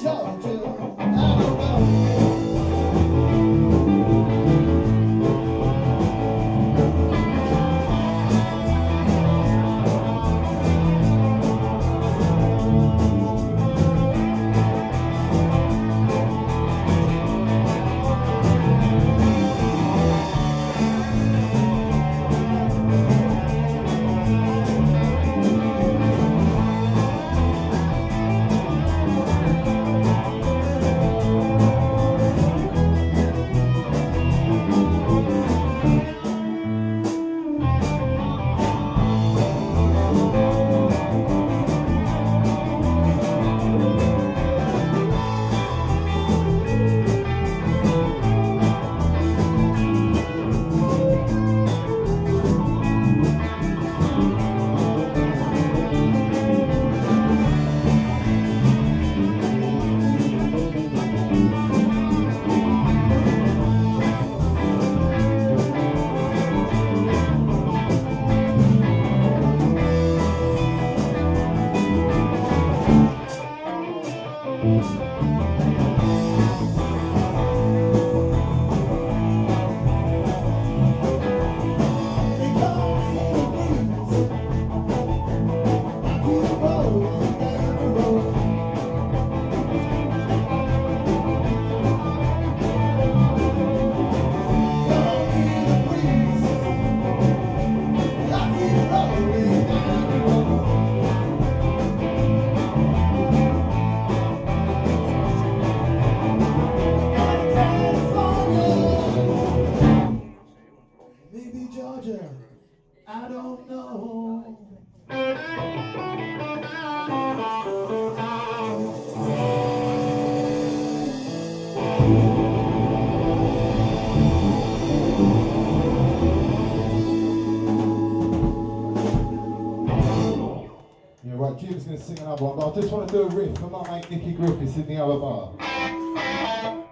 下着就 Jim's going to sing another one, but I just want to do a riff for my mate Nicky Griffiths in the other bar.